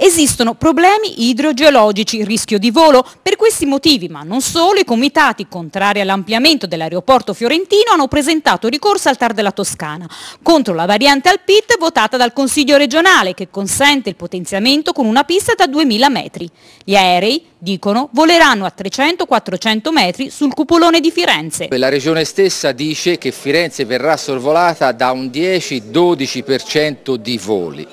Esistono problemi idrogeologici, rischio di volo. Per questi motivi, ma non solo, i comitati contrari all'ampliamento dell'aeroporto fiorentino hanno presentato ricorso al TAR della Toscana contro la variante al PIT votata dal Consiglio regionale che consente il potenziamento con una pista da 2000 metri. Gli aerei, dicono, voleranno a 300-400 metri sul cupolone di Firenze. La regione stessa dice che Firenze verrà sorvolata da un 10-12% di voli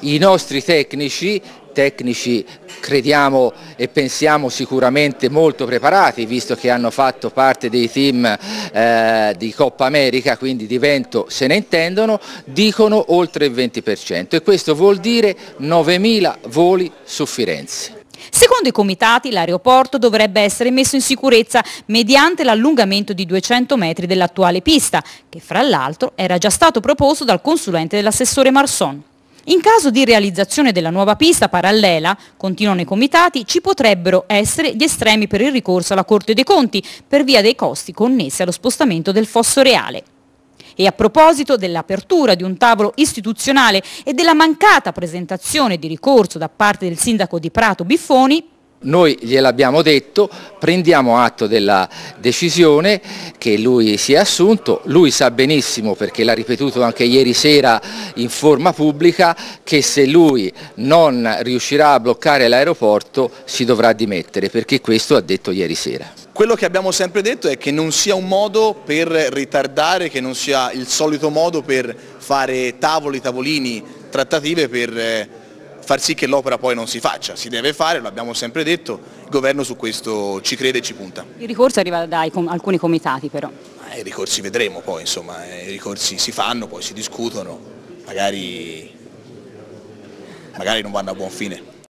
i nostri tecnici, tecnici crediamo e pensiamo sicuramente molto preparati visto che hanno fatto parte dei team eh, di Coppa America, quindi di vento se ne intendono, dicono oltre il 20% e questo vuol dire 9.000 voli su Firenze. Secondo i comitati l'aeroporto dovrebbe essere messo in sicurezza mediante l'allungamento di 200 metri dell'attuale pista, che fra l'altro era già stato proposto dal consulente dell'assessore Marson. In caso di realizzazione della nuova pista parallela, continuano i comitati, ci potrebbero essere gli estremi per il ricorso alla Corte dei Conti per via dei costi connessi allo spostamento del fosso reale. E a proposito dell'apertura di un tavolo istituzionale e della mancata presentazione di ricorso da parte del sindaco di Prato Biffoni, noi gliel'abbiamo detto, prendiamo atto della decisione che lui si è assunto, lui sa benissimo perché l'ha ripetuto anche ieri sera in forma pubblica che se lui non riuscirà a bloccare l'aeroporto si dovrà dimettere perché questo ha detto ieri sera. Quello che abbiamo sempre detto è che non sia un modo per ritardare, che non sia il solito modo per fare tavoli, tavolini, trattative per eh, far sì che l'opera poi non si faccia, si deve fare, l'abbiamo sempre detto, il governo su questo ci crede e ci punta. Il ricorso arriva da alcuni comitati però. I ricorsi vedremo poi, insomma, eh, i ricorsi si fanno, poi si discutono, magari, magari non vanno a buon fine.